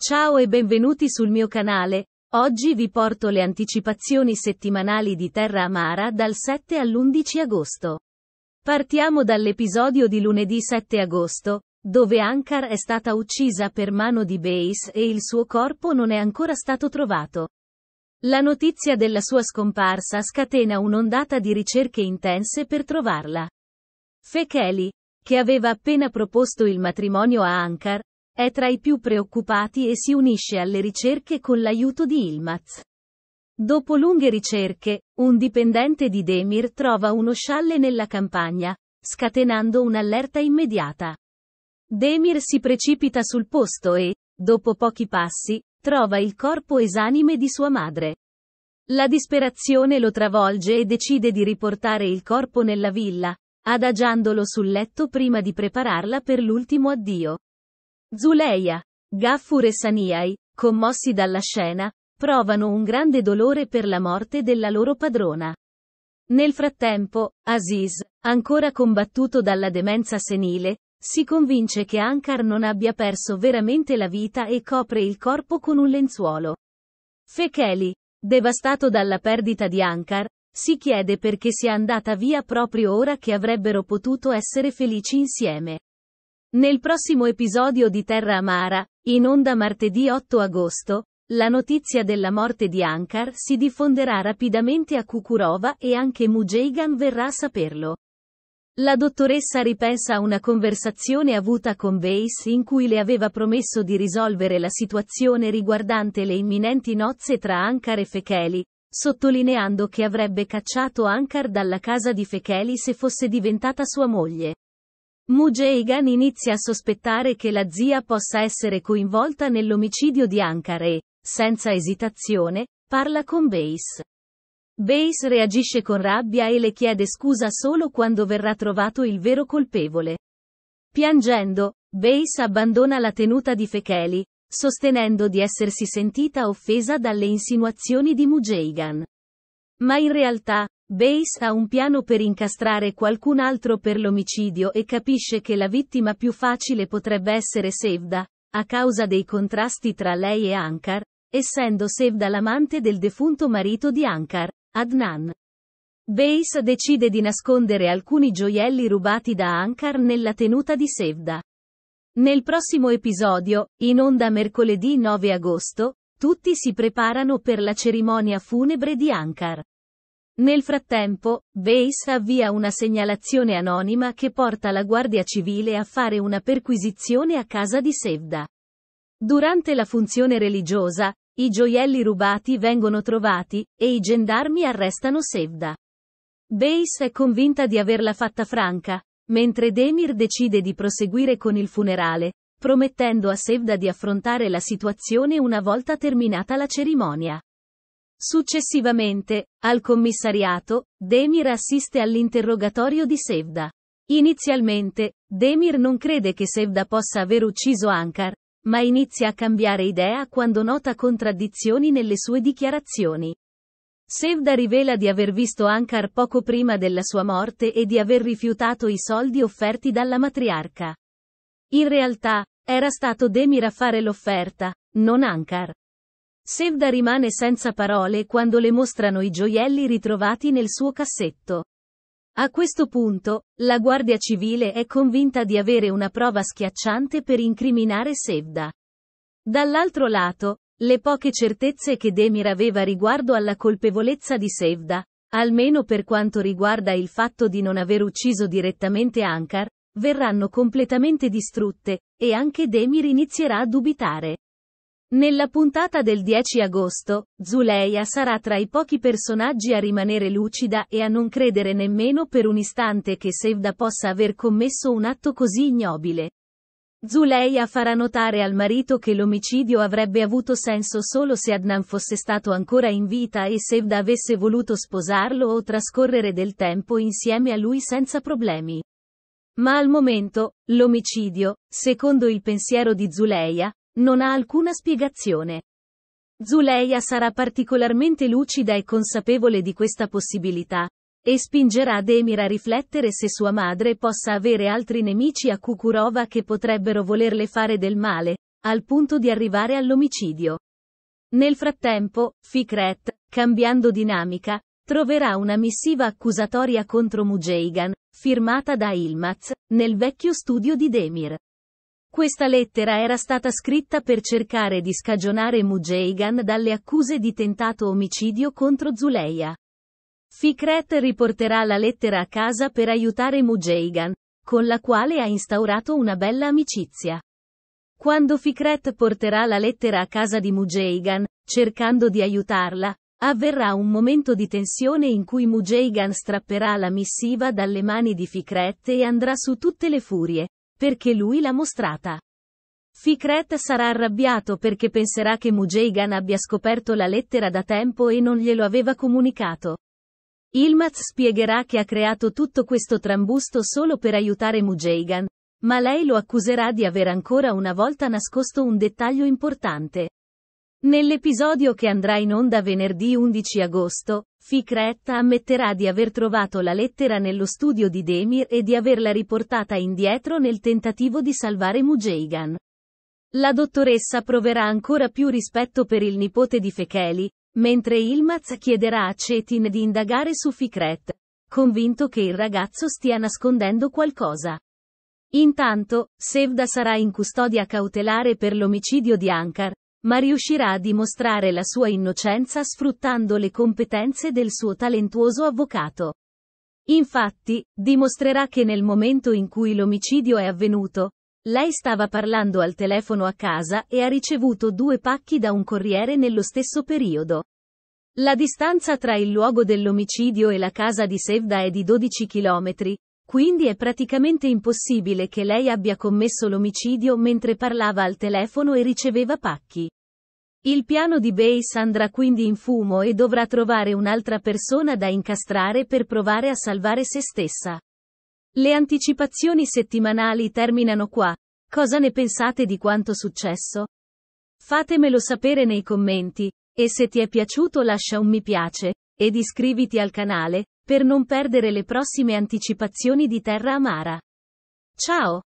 Ciao e benvenuti sul mio canale. Oggi vi porto le anticipazioni settimanali di Terra Amara dal 7 all'11 agosto. Partiamo dall'episodio di lunedì 7 agosto, dove Ankar è stata uccisa per mano di Base e il suo corpo non è ancora stato trovato. La notizia della sua scomparsa scatena un'ondata di ricerche intense per trovarla. Fekeli, che aveva appena proposto il matrimonio a Ankar, è tra i più preoccupati e si unisce alle ricerche con l'aiuto di Ilmaz. Dopo lunghe ricerche, un dipendente di Demir trova uno scialle nella campagna, scatenando un'allerta immediata. Demir si precipita sul posto e, dopo pochi passi, trova il corpo esanime di sua madre. La disperazione lo travolge e decide di riportare il corpo nella villa, adagiandolo sul letto prima di prepararla per l'ultimo addio. Zuleia, Gaffur e Saniai, commossi dalla scena, provano un grande dolore per la morte della loro padrona. Nel frattempo, Aziz, ancora combattuto dalla demenza senile, si convince che Ankar non abbia perso veramente la vita e copre il corpo con un lenzuolo. Fekeli, devastato dalla perdita di Ankar, si chiede perché sia andata via proprio ora che avrebbero potuto essere felici insieme. Nel prossimo episodio di Terra Amara, in onda martedì 8 agosto, la notizia della morte di Ankar si diffonderà rapidamente a Kukurova e anche Mujeigan verrà a saperlo. La dottoressa ripensa a una conversazione avuta con Base in cui le aveva promesso di risolvere la situazione riguardante le imminenti nozze tra Ankar e Fekeli, sottolineando che avrebbe cacciato Ankar dalla casa di Fekeli se fosse diventata sua moglie. Mujeigan inizia a sospettare che la zia possa essere coinvolta nell'omicidio di Ankar e, senza esitazione, parla con Base. Base reagisce con rabbia e le chiede scusa solo quando verrà trovato il vero colpevole. Piangendo, Base abbandona la tenuta di Fekeli, sostenendo di essersi sentita offesa dalle insinuazioni di Mujeigan. Ma in realtà, Base ha un piano per incastrare qualcun altro per l'omicidio e capisce che la vittima più facile potrebbe essere Sevda, a causa dei contrasti tra lei e Ankar, essendo Sevda l'amante del defunto marito di Ankar, Adnan. Base decide di nascondere alcuni gioielli rubati da Ankar nella tenuta di Sevda. Nel prossimo episodio, in onda mercoledì 9 agosto, tutti si preparano per la cerimonia funebre di Ankar. Nel frattempo, Base avvia una segnalazione anonima che porta la Guardia Civile a fare una perquisizione a casa di Sevda. Durante la funzione religiosa, i gioielli rubati vengono trovati, e i gendarmi arrestano Sevda. Base è convinta di averla fatta franca, mentre Demir decide di proseguire con il funerale, promettendo a Sevda di affrontare la situazione una volta terminata la cerimonia. Successivamente, al commissariato, Demir assiste all'interrogatorio di Sevda. Inizialmente, Demir non crede che Sevda possa aver ucciso Ankar, ma inizia a cambiare idea quando nota contraddizioni nelle sue dichiarazioni. Sevda rivela di aver visto Ankar poco prima della sua morte e di aver rifiutato i soldi offerti dalla matriarca. In realtà, era stato Demir a fare l'offerta, non Ankar. Sevda rimane senza parole quando le mostrano i gioielli ritrovati nel suo cassetto. A questo punto, la Guardia Civile è convinta di avere una prova schiacciante per incriminare Sevda. Dall'altro lato, le poche certezze che Demir aveva riguardo alla colpevolezza di Sevda, almeno per quanto riguarda il fatto di non aver ucciso direttamente Ankar, verranno completamente distrutte, e anche Demir inizierà a dubitare. Nella puntata del 10 agosto, Zuleia sarà tra i pochi personaggi a rimanere lucida e a non credere nemmeno per un istante che Sevda possa aver commesso un atto così ignobile. Zuleia farà notare al marito che l'omicidio avrebbe avuto senso solo se Adnan fosse stato ancora in vita e Sevda avesse voluto sposarlo o trascorrere del tempo insieme a lui senza problemi. Ma al momento, l'omicidio, secondo il pensiero di Zuleia, non ha alcuna spiegazione. Zuleia sarà particolarmente lucida e consapevole di questa possibilità, e spingerà Demir a riflettere se sua madre possa avere altri nemici a Kukurova che potrebbero volerle fare del male, al punto di arrivare all'omicidio. Nel frattempo, Fikret, cambiando dinamica, troverà una missiva accusatoria contro Mujeigan, firmata da Ilmaz, nel vecchio studio di Demir. Questa lettera era stata scritta per cercare di scagionare Mujeigan dalle accuse di tentato omicidio contro Zuleia. Fikret riporterà la lettera a casa per aiutare Mujeigan, con la quale ha instaurato una bella amicizia. Quando Fikret porterà la lettera a casa di Mujeigan, cercando di aiutarla, avverrà un momento di tensione in cui Mujeigan strapperà la missiva dalle mani di Fikret e andrà su tutte le furie, perché lui l'ha mostrata. Fikret sarà arrabbiato perché penserà che Mujeigan abbia scoperto la lettera da tempo e non glielo aveva comunicato. Ilmaz spiegherà che ha creato tutto questo trambusto solo per aiutare Mujeigan, ma lei lo accuserà di aver ancora una volta nascosto un dettaglio importante. Nell'episodio che andrà in onda venerdì 11 agosto, Fikret ammetterà di aver trovato la lettera nello studio di Demir e di averla riportata indietro nel tentativo di salvare Mujeigan. La dottoressa proverà ancora più rispetto per il nipote di Fekeli, mentre Ilmaz chiederà a Cetin di indagare su Fikret, convinto che il ragazzo stia nascondendo qualcosa. Intanto, Sevda sarà in custodia cautelare per l'omicidio di Ankar, ma riuscirà a dimostrare la sua innocenza sfruttando le competenze del suo talentuoso avvocato. Infatti, dimostrerà che nel momento in cui l'omicidio è avvenuto, lei stava parlando al telefono a casa e ha ricevuto due pacchi da un corriere nello stesso periodo. La distanza tra il luogo dell'omicidio e la casa di Sevda è di 12 km, quindi è praticamente impossibile che lei abbia commesso l'omicidio mentre parlava al telefono e riceveva pacchi. Il piano di Base andrà quindi in fumo e dovrà trovare un'altra persona da incastrare per provare a salvare se stessa. Le anticipazioni settimanali terminano qua. Cosa ne pensate di quanto successo? Fatemelo sapere nei commenti, e se ti è piaciuto lascia un mi piace, ed iscriviti al canale, per non perdere le prossime anticipazioni di Terra Amara. Ciao!